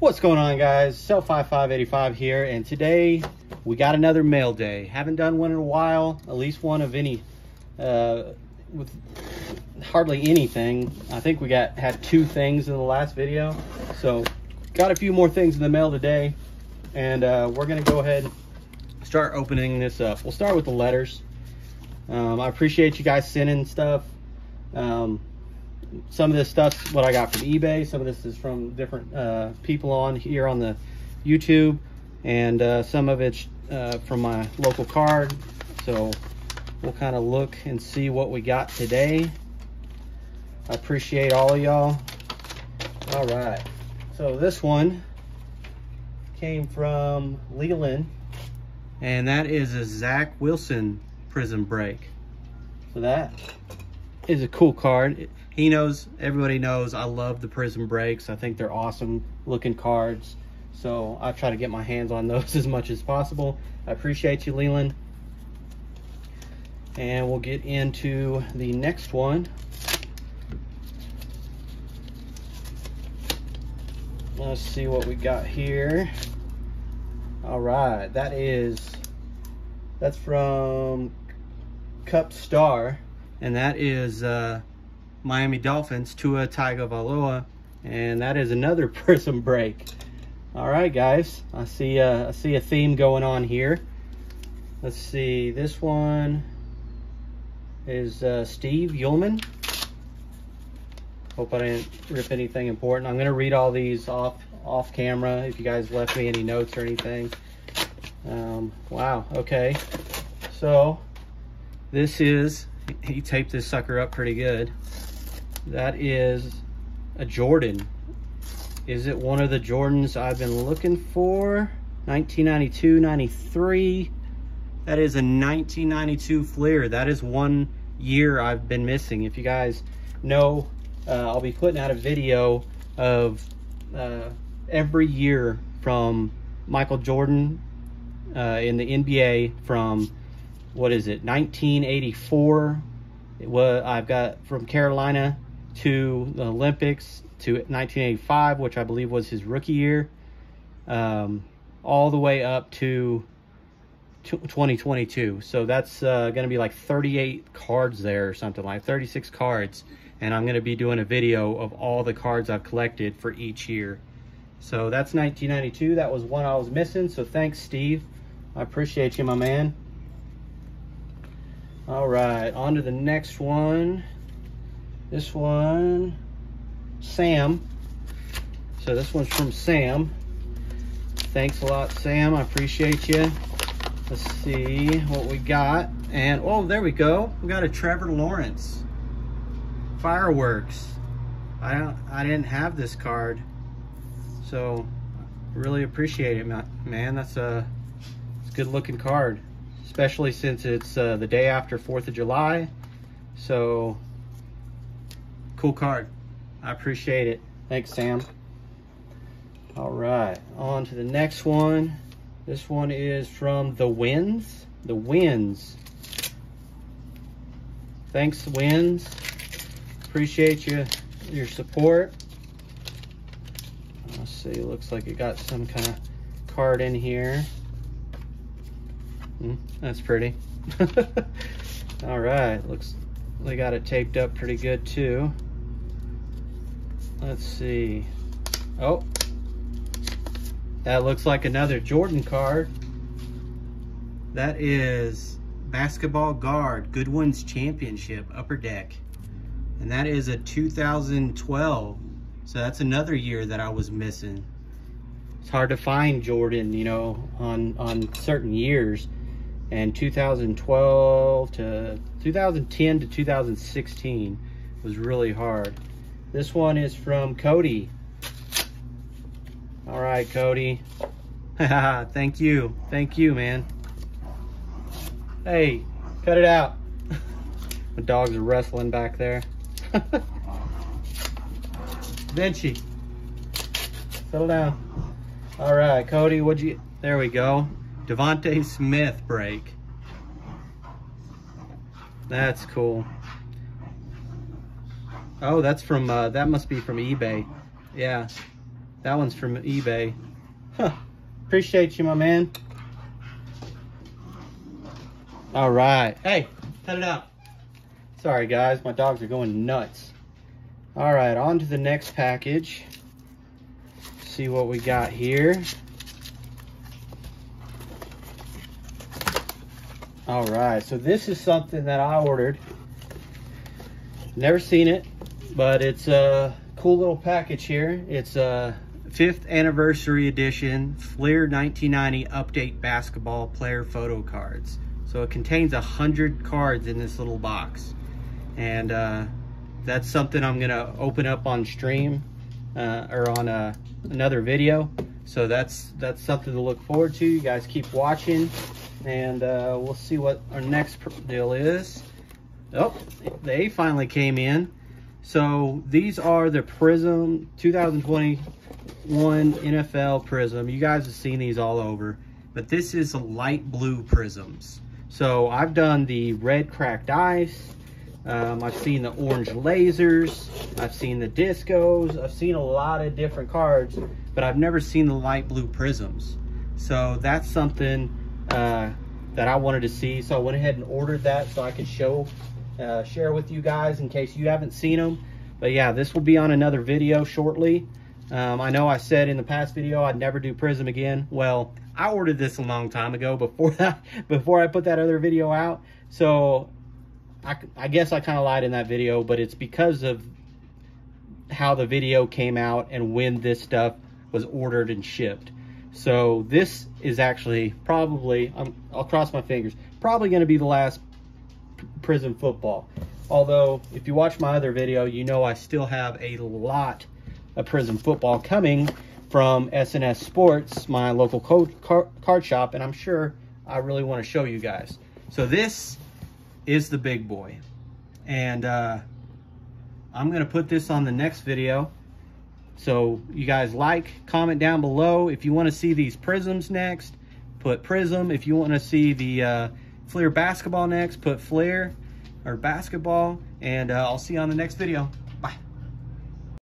What's going on guys? Cell5585 here and today we got another mail day. Haven't done one in a while, at least one of any, uh, with hardly anything. I think we got had two things in the last video. So got a few more things in the mail today and uh, we're gonna go ahead and start opening this up. We'll start with the letters. Um, I appreciate you guys sending stuff. Um, some of this stuff's what I got from eBay. Some of this is from different uh, people on here on the YouTube. And uh, some of it's uh, from my local card. So we'll kind of look and see what we got today. I appreciate all of y'all. All right. So this one came from Leland. And that is a Zach Wilson Prizm Break. So that is a cool card. He knows, everybody knows I love the Prizm Breaks. I think they're awesome looking cards. So I try to get my hands on those as much as possible. I appreciate you, Leland. And we'll get into the next one. Let's see what we got here. All right, that is, that's from Cup Star, and that is uh, Miami Dolphins, Tua Tagovailoa, and that is another Prizm break. All right, guys, I see uh, I see a theme going on here. Let's see, this one is uh, Steve Yulman. Hope I didn't rip anything important. I'm gonna read all these off off camera if you guys left me any notes or anything. Um, wow, okay. So this is, he taped this sucker up pretty good. That is a Jordan. Is it one of the Jordans I've been looking for? 1992, 93. That is a 1992 Fleer. That is one year I've been missing. If you guys know, uh, I'll be putting out a video of uh, every year from Michael Jordan uh, in the NBA from what is it 1984 it was I've got from Carolina to the Olympics to 1985 which I believe was his rookie year um, all the way up to 2022 so that's uh, gonna be like 38 cards there or something like 36 cards. And I'm gonna be doing a video of all the cards I've collected for each year. So that's 1992 that was one I was missing. So thanks Steve. I appreciate you my man. All right, on to the next one. This one, Sam. So this one's from Sam. Thanks a lot, Sam. I appreciate you. Let's see what we got. And, oh, there we go. We got a Trevor Lawrence. Fireworks. I don't, I didn't have this card. So, really appreciate it, man. That's a, a good looking card especially since it's uh, the day after 4th of July. So, cool card. I appreciate it. Thanks, Sam. All right, on to the next one. This one is from The Winds. The Winds. Thanks, Winds. Appreciate you, your support. Let's see, looks like it got some kind of card in here. Mm, that's pretty. All right, looks they got it taped up pretty good too. Let's see. Oh, that looks like another Jordan card. That is basketball guard, Goodwin's Championship, Upper Deck. And that is a 2012. So that's another year that I was missing. It's hard to find Jordan, you know, on, on certain years and 2012 to 2010 to 2016 was really hard. This one is from Cody. All right, Cody. Thank you. Thank you, man. Hey, cut it out. My dogs are wrestling back there. Vinci, settle down. All right, Cody, what'd you, there we go. DeVonta Smith break. That's cool. Oh, that's from, uh, that must be from eBay. Yeah. That one's from eBay. Huh. Appreciate you, my man. All right. Hey, cut it out. Sorry, guys. My dogs are going nuts. All right, on to the next package. See what we got here. All right, so this is something that I ordered. Never seen it, but it's a cool little package here. It's a fifth anniversary edition Fleer 1990 update basketball player photo cards. So it contains a hundred cards in this little box. And uh, that's something I'm gonna open up on stream uh, or on uh, another video. So that's that's something to look forward to. You guys keep watching and uh, we'll see what our next deal is. Oh, they finally came in. So these are the Prizm 2021 NFL Prizm. You guys have seen these all over, but this is light blue prisms. So I've done the red cracked ice. Um, I've seen the orange lasers. I've seen the discos. I've seen a lot of different cards, but I've never seen the light blue prisms. So that's something uh, that I wanted to see. So I went ahead and ordered that so I could show, uh, share with you guys in case you haven't seen them. But yeah, this will be on another video shortly. Um, I know I said in the past video I'd never do Prizm again. Well, I ordered this a long time ago before that, before I put that other video out. So I, I guess I kind of lied in that video, but it's because of how the video came out and when this stuff was ordered and shipped. So this is actually probably, i will cross my fingers, probably going to be the last Prizm football. Although, if you watch my other video, you know I still have a lot of Prizm football coming from SNS Sports, my local card shop, and I'm sure I really want to show you guys. So this is the big boy. And uh, I'm going to put this on the next video. So you guys like, comment down below. If you want to see these prisms next, put prism. If you want to see the uh, Fleer basketball next, put Fleer or basketball. And uh, I'll see you on the next video.